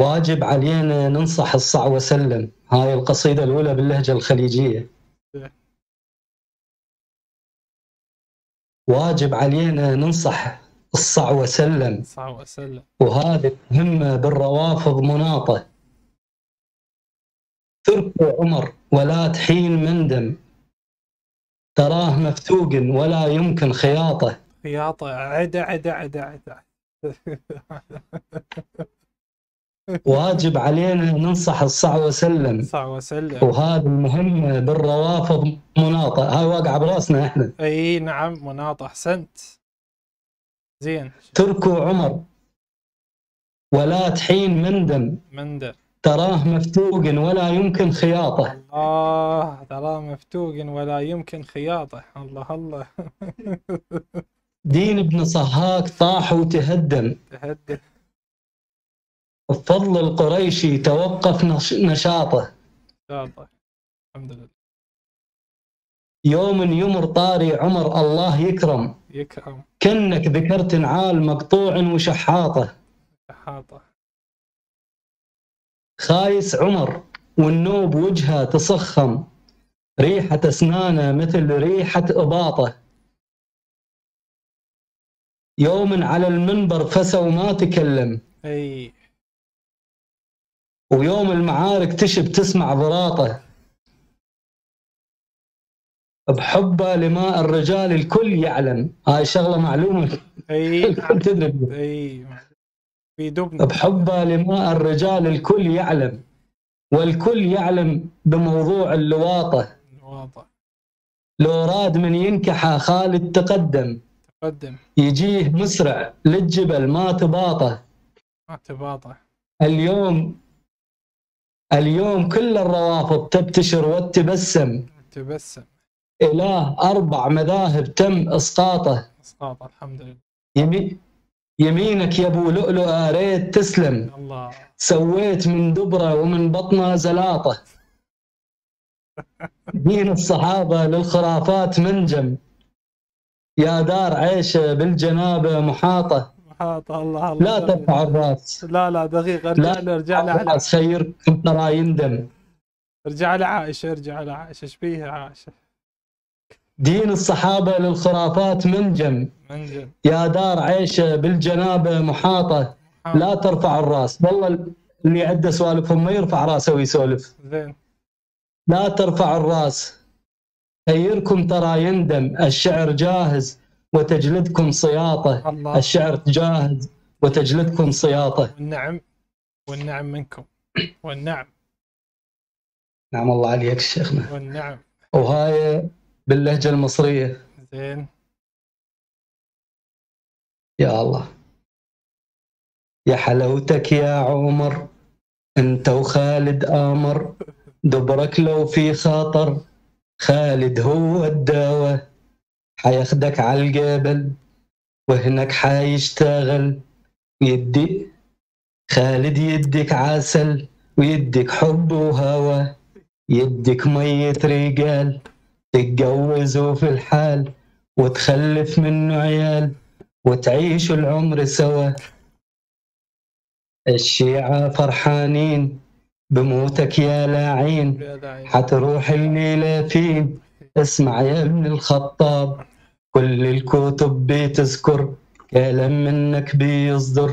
واجب علينا ننصح الصع وسلم. هاي القصيدة الأولى باللهجة الخليجية. واجب علينا ننصح الصع وسلم. وسلم. وهذه مهمة بالروافض مناطة. تركوا عمر ولا تحين مندم تراه مفتوق ولا يمكن خياطة. خياطة. عدا عدا عدا عدا واجب علينا ننصح الصع وسلم. صح وسلم. وهذا المهم بالروافض مناطة هاي واقعة برأسنا إحنا. إي نعم مناط أحسنت. زين. تركوا عمر. ولا تحين مندم مندل تراه مفتوق ولا يمكن خياطه. الله ترى مفتوق ولا يمكن خياطه. الله الله. دين ابن صهاك طاح وتهدم. تهدد بفضل القريشي توقف نش- نشاطه. شاطر الحمد لله. يوم يمر طاري عمر الله يكرم. يكرم. كنك ذكرت نعال مقطوع وشحاطه. شحاطة. خايس عمر والنوب وجهه تصخم. ريحة أسنانه مثل ريحة إباطة. يوم على المنبر فسى وما تكلم. أي. ويوم المعارك تشب تسمع ضراطه. بحبه لماء الرجال الكل يعلم. هاي شغلة معلومة. أي. تدري. أي. بحبه لماء الرجال الكل يعلم. والكل يعلم بموضوع اللواطة. واضح لو راد من ينكحه خالد تقدم. تقدم. يجيه مسرع للجبل ما تباطه. ما تباطع اليوم اليوم كل الروافض تبتشر وتبسم. تبسم. إله أربع مذاهب تم إسقاطه. إسقاط الحمد لله. يمي يمينك يا أبو لؤلؤة ريت تسلم. الله. سويت من دبرة ومن بطنه زلاطة. دين الصحابة للخرافات منجم. يا دار عيشة بالجنابة محاطة. محاط الله الله لا ترفع الرأس. لا لا دقيقة ارجع لا ارجع على الرأس خيركم ترى يندم. ارجع لعائشة ارجع لعائشة إيش بيها عائشة؟ دين الصحابة للخرافات منجم. منجم. يا دار عيشة بالجنابة محاطة. لا ترفع الرأس. والله اللي عنده سوالفهم ما يرفع رأسه ويسولف. زين. لا ترفع الرأس. خيركم ترى يندم. الشعر جاهز. وتجلدكم صياطة الله. الشعر جاهز وتجلدكم صياطة. والنعم والنعم منكم. والنعم. نعم الله عليك شيخنا. والنعم. وهاي باللهجة المصرية. زين. يا الله. يا حلاوتك يا عمر انت وخالد آمر. دبرك لو في خاطر خالد هو الدواء. حياخدك على الجبل وهناك حيشتغل. يدي خالد يديك عسل ويديك حب وهوى. يديك مية رجال تتجوزوا في الحال وتخلف منه عيال وتعيشوا العمر سوا. الشيعة فرحانين بموتك يا لاعين حتروح الليلة فين؟ اسمع يا ابن الخطاب. كل الكتب بتذكر كلام منك بيصدر.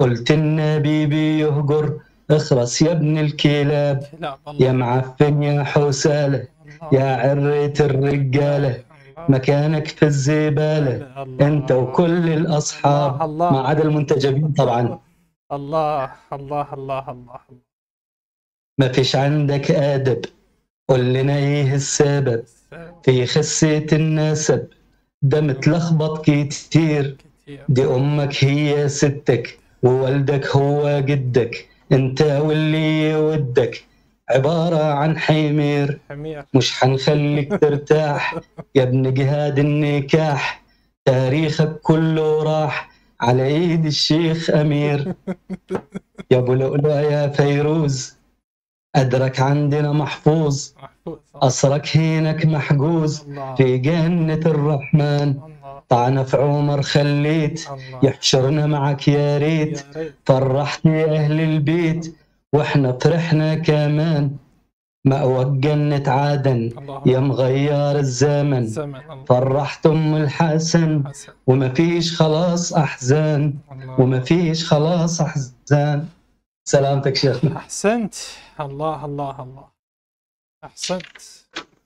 قلت النبي بيهجر. اخرس يا ابن الكلاب. لا يا معفن يا حسالة. يا عرة الرجالة. مكانك في الزبالة. انت وكل الأصحاب. ما عدا المنتجبين طبعا. الله الله الله الله. ما فيش عندك آدب. قول لنا إيه السبب؟ في خسة النسب. ده متلخبط كتير. دي أمك هي ستك ووالدك هو جدك. أنت واللي يودك عبارة عن حمير. حمير. مش حنخليك ترتاح. يا ابن جهاد النكاح. تاريخك كله راح على إيد الشيخ أمير. يا أبو لؤلؤ يا فيروز. قدرك عندنا محفوظ. قصرك هينك محجوز في جنة الرحمن. طعنا في عمر خليت يحشرنا معك يا ريت. فرحت يا أهل البيت وإحنا فرحنا كمان. مأوى جنة عدن يا مغير الزمن. فرحت أم الحسن حسن. وما فيش خلاص أحزان. وما فيش خلاص أحزان. سلامتك شيخنا. أحسنت. الله الله الله. أحسنت.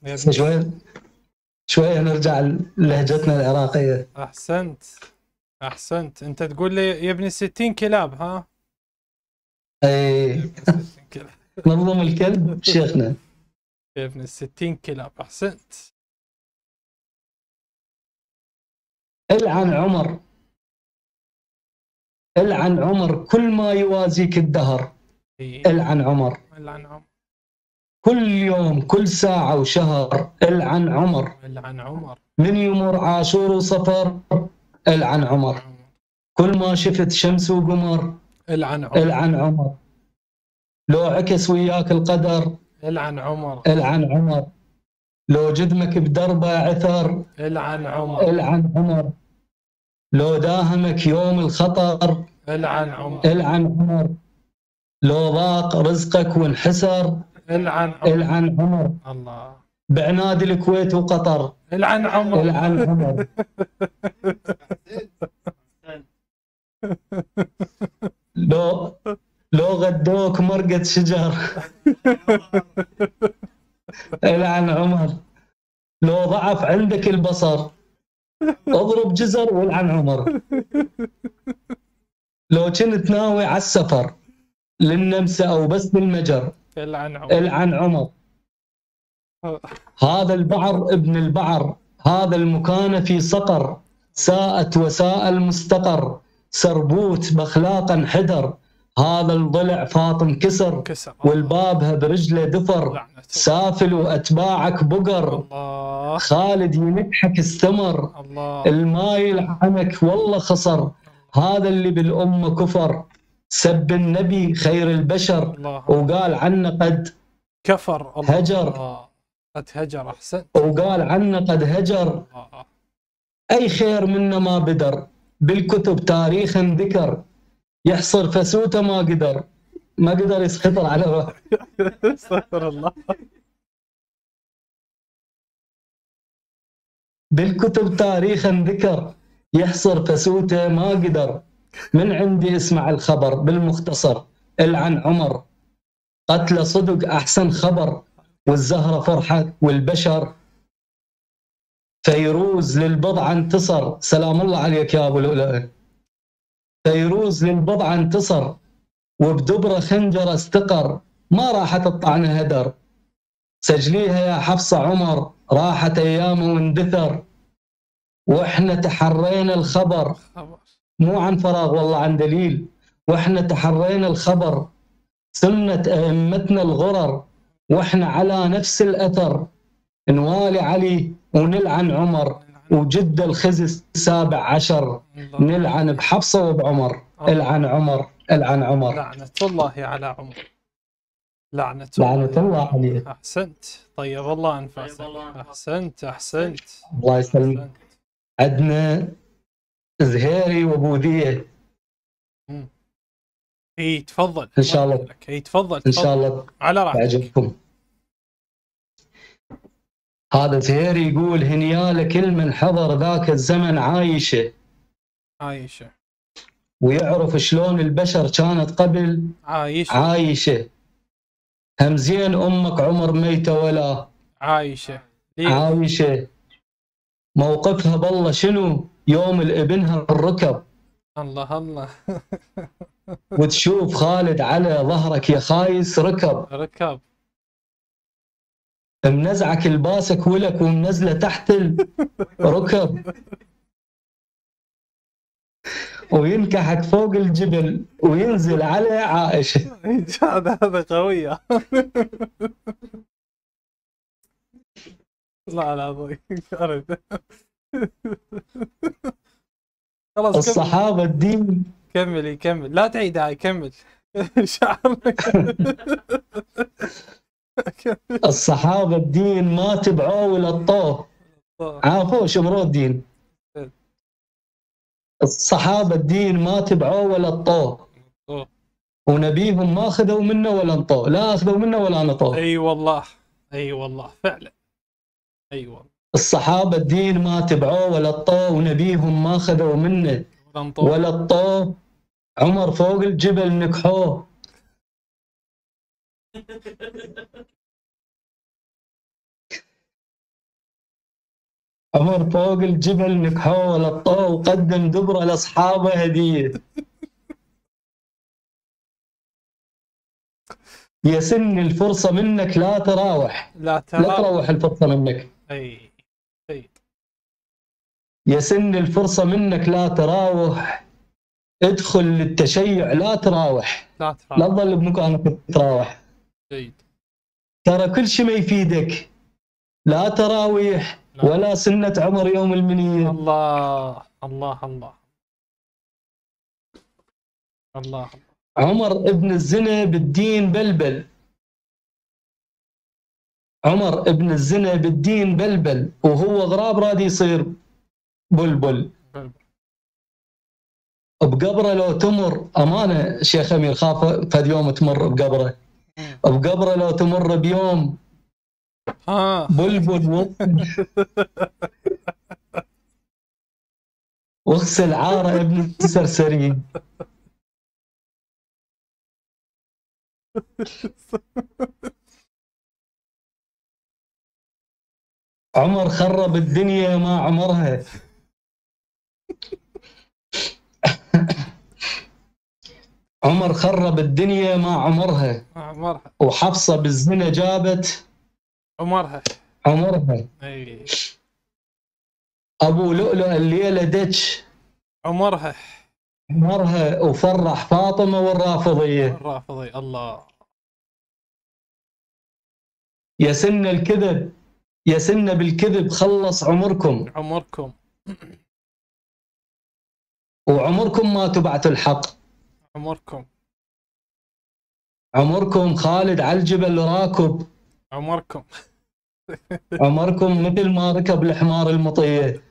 يا بس ابن شوي شوية نرجع لهجتنا العراقية. أحسنت. أحسنت. أنت تقول لي يا ابن الستين كلاب ها؟ كلاب. نظم الكلب شيخنا. يا ابن الستين كلاب. أحسنت. العن عمر. العن عمر كل ما يوازيك الدهر. إيه. العن عمر. العن عمر. كل يوم كل ساعة وشهر العن عمر العن عمر من يمر عاشور وصفر العن عمر. كل ما شفت شمس وقمر العن عمر العن عمر لو عكس وياك القدر العن عمر العن عمر لو جدمك بدربه عثر العن عمر العن عمر لو داهمك يوم الخطر العن عمر العن عمر لو ضاق رزقك وانحسر العن عمر. العن عمر. الله. بعناد الكويت وقطر. العن عمر. العن عمر. لو لو غدوك مرقة شجر. العن عمر. لو ضعف عندك البصر. اضرب جزر والعن عمر. لو كنت ناوي على السفر. للنمسا أو بس بالمجر العن عمر العن عمر هذا البعر ابن البعر. هذا المكان في صقر ساءت وساء المستقر. سربوت باخلاق انحدر هذا الضلع فاطم كسر. كسر. والبابها برجله دفر. سافل واتباعك بقر. الله. خالد ينكحك استمر. الله. المايل عنك والله خسر. هذا اللي بالأمة كفر. سب النبي خير البشر. الله. وقال عنه قد كفر. الله. هجر. الله. قد هجر. أحسنت. وقال عنه قد هجر. الله أي خير منا ما بدر. بالكتب تاريخا ذكر. يحصر فسوته ما قدر. ما قدر يسخطر على روح استغفر الله. بالكتب تاريخا ذكر. يحصر فسوته ما قدر. من عندي اسمع الخبر بالمختصر. العن عمر قتل صدق أحسن خبر والزهرة فرحة والبشر. فيروز للبضعة انتصر. سلام الله عليك يا أبو الأولى فيروز للبضعة انتصر وبدبرة خنجر استقر. ما راحت الطعنة هدر. سجليها يا حفصة عمر راحت أيامه واندثر. وإحنا تحرينا الخبر. خبر. مو عن فراغ والله عن دليل. وإحنا تحرينا الخبر سنة أئمتنا الغرر وإحنا على نفس الأثر. نوالي علي ونلعن عمر وجد الخزي السابع عشر. الله. نلعن بحفصة وبعمر. العن عمر العن عمر. لعنة الله على عمر. لعنة لعنة الله. عليه. أحسنت. طيب الله أنفاسك. أحسنت أحسنت. الله يسلمك. عندنا زهيري وبوذية اي تفضل. إن شاء الله. اي تفضل إن شاء تفضل. الله على راحتك. تعجبكم هذا زهيري يقول هنيالة كل من حضر ذاك الزمن عايشة. عايشة. ويعرف شلون البشر كانت قبل عايشة. عايشة. هم زين أمك عمر ميتة ولا؟ عايشة. ليه؟ عايشة. موقفها بالله شنو؟ يوم الابنها الركب. الله الله. وتشوف خالد على ظهرك يا خايس ركب. ركب. منزعك الباسك ولك ومنزلة تحت الركب. وينكحك فوق الجبل وينزل على عائشة. هذا هذا قوية لا لا. خلاص الصحابة الدين. كمل كمل. لا تعيد هاي كمل. شعرك الصحابة الدين ما تبعوه ولا الطوه عافوه شمروا الدين. الصحابة الدين ما تبعوه ولا أوه. ونبيهم ما اخذوا منه ولا انطوه لا أخذوا منه ولا نطوه أي والله أي والله فعلا. أي والله. الصحابة الدين ما تبعوه ولا اطوه ونبيهم ما اخذوا منه. ولا اطوه عمر فوق الجبل نكحوه. عمر فوق الجبل نكحوه ولا اطوه وقدم دبره لأصحابه هدية. يا سن الفرصة منك لا تراوح. لا لا ترى تروح الفرصة منك. أي. سيد يا سن الفرصة منك لا تراوح. ادخل للتشيع لا تراوح. لا لا ترى تظل بمكانك تراوح. سيد ترى كل شيء ما يفيدك. لا تراويح لا. ولا سنة عمر يوم المنية الله الله الله. الله عمر ابن الزنا بالدين بلبل. عمر ابن الزنا بالدين بلبل. وهو غراب راد يصير. بلبل. بقبره لو تمر أمانة شيخ أمير خاف فد يوم تمر بقبره. بقبره لو تمر بيوم ها. بلبل واغسل عاره ابن السرسرين عمر خرب الدنيا ما عمرها. عمر خرب الدنيا ما عمرها. عمرها. وحفصة بالزنا جابت عمرها. عمرها. اي أبو لؤلؤ الليلة دج. عمرها. عمرها وفرح فاطمة والرافضية. الرافضي الله. يا سن الكذب يا سن بالكذب خلص عمركم. عمركم. وعمركم ما تبعتوا الحق. عمركم. عمركم خالد على الجبل راكب. عمركم. عمركم مثل ما ركب الحمار المطية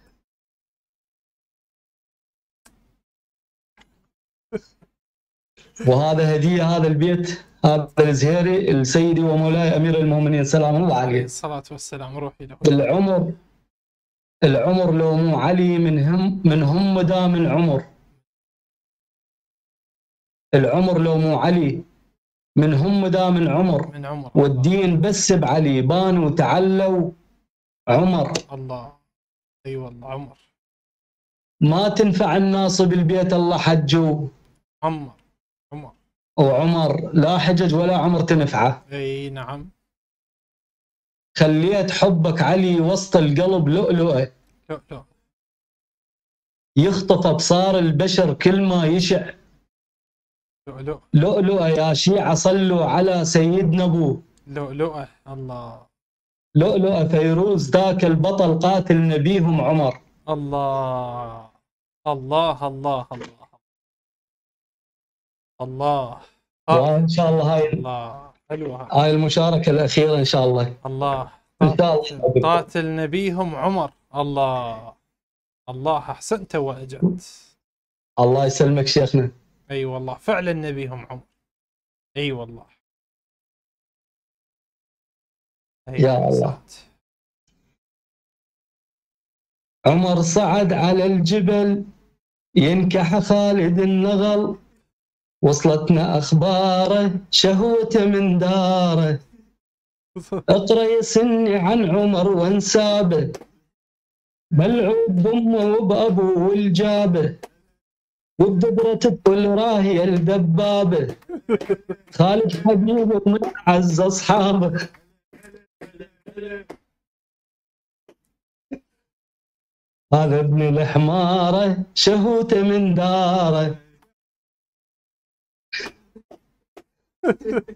وهذا هدية هذا البيت هذا الزهيري لسيدي ومولاي أمير المؤمنين. سلام الله عليه عليه الصلاة والسلام روحي له. العمر العمر لو مو علي من هم من هم دام العمر. العمر لو مو علي من هم دام العمر من عمر. والدين بس بعلي بانوا وتعلوا عمر. الله. أي والله عمر. ما تنفع الناس بالبيت الله حجوا. عمر عمر. وعمر لا حجج ولا عمر تنفعه. أي نعم. خليت حبك علي وسط القلب لؤلؤة. لا يخطف أبصار البشر كل ما يشع. لؤلؤ لؤلؤة يا شيعة صلوا على سيدنا أبو. لؤلؤة. الله. لؤلؤة فيروز ذاك البطل قاتل نبيهم عمر. الله. الله الله الله. الله. وان شاء الله هاي الله. حلوة هاي. المشاركة الأخيرة إن شاء الله. الله. إن شاء الله. قاتل نبيهم عمر. الله. الله أحسنت واجرت الله يسلمك شيخنا. أي والله فعلا نبيهم عمر. أي والله. أي يا الله. عمر صعد على الجبل ينكح خالد النغل. وصلتنا أخباره شهوته من داره. اقرأ يا سني عن عمر وانسابه. ملعوب بامه وبابوه والجابه وبدبرة تدخل راهية الدبابة. خالد حبيبه من أعز أصحابه. هذا ابن الحمارة شهوته من داره.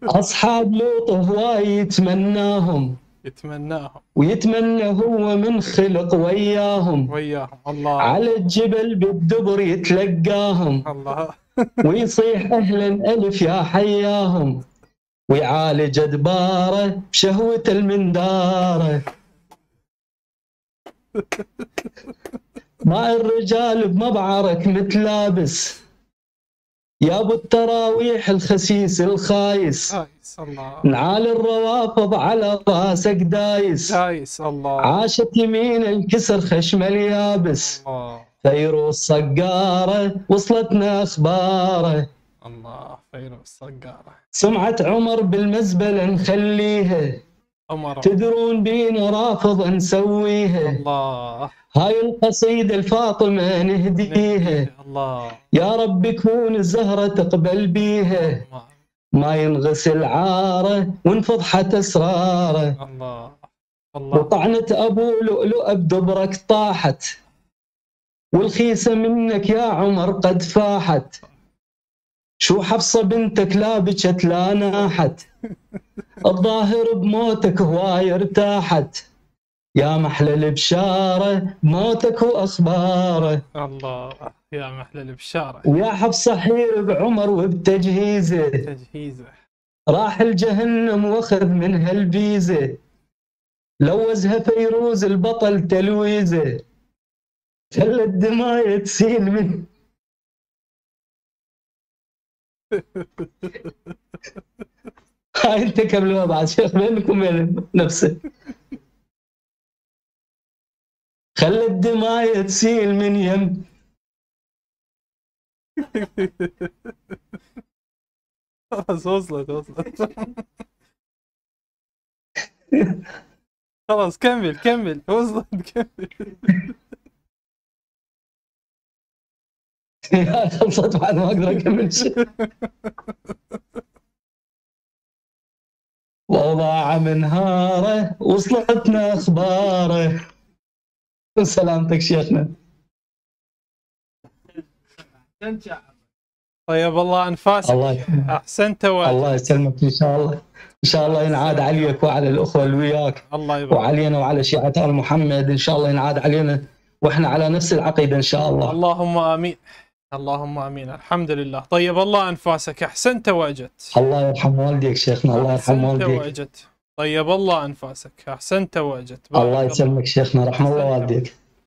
أصحاب لوط هواي يتمناهم. يتمناهم. ويتمنى هو من خلق وياهم. وياهم. الله. على الجبل بالدبر يتلقاهم. الله. ويصيح أهلا ألف يا حياهم. ويعالج أدباره بشهوة المندارة. ماء الرجال بمبعرك متلابس. يا أبو التراويح الخسيس الخايس. الله. نعال الروافض على راسك دايس. دايس الله. عاشت يمين الكسر خشم اليابس. الله. فيروز صقارة وصلتنا أخباره. الله فيروز صقارة سمعة عمر بالمزبلة نخليها. تدرون بينا رافض نسويها. الله. هاي القصيدة الفاطمة نهديها. الله. يا رب يكون الزهرة تقبل بيها. الله. ما ينغسل عاره وانفضحت أسراره الله. الله. وطعنة أبو لؤلؤ بدبرك طاحت. والخيسة منك يا عمر قد فاحت. شو حفصة بنتك لا بكت لا ناحت. الظاهر بموتك هواي ارتاحت يا محلى البشارة موتك وأخباره الله يا محلى البشارة. ويا حفصة حير بعمر وبتجهيزه. تجهيزه راح الجهنم واخذ منها الفيزة لوزها فيروز البطل تلويزه. خلى الدماية تسيل من انت كملوها بعد شيخ بينكم وبين نفسك خلى الدماية تسيل من يم. خلاص وصلت وصلت. خلاص كمل كمل. وصلت كمل. خلصت بعد ما أقدر أكمل شيء. وضاع من هاره وصلتنا أخباره. سلامتك شيخنا. طيب الله أنفاسك. الله أحسنت واجد الله يسلمك إن شاء الله. إن شاء الله ينعاد عليك وعلى الأخوة اللي وياك. الله يبارك. وعلينا وعلى شيعة آل محمد. إن شاء الله ينعاد علينا. وإحنا على نفس العقيدة إن شاء الله. اللهم آمين. اللهم آمين. الحمد لله. طيب الله أنفاسك. أحسنت وأجدت. الله يرحم والديك شيخنا الله يرحم أحسنت والديك. طيب الله أنفاسك. أحسنت وأجدت. الله يسلمك شيخنا رحم الله. والديك.